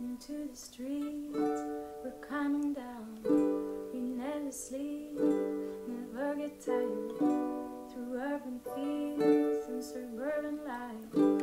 into the streets. We're coming down. We never sleep, never get tired. Through urban fields and suburban life.